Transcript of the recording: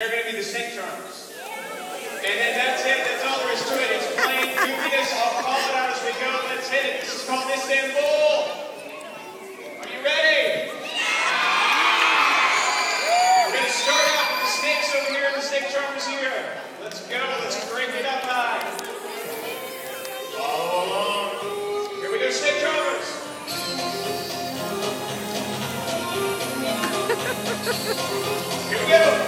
They're going to be the snake charmers. And then that's it. That's all there is to it. It's plain goofiness. I'll call it out as we go. Let's hit it. This is called Istanbul. Are you ready? We're going to start out with the snakes over here and the snake charmers here. Let's go. Let's bring it up high. Follow along. Here we go, snake charmers. Here we go.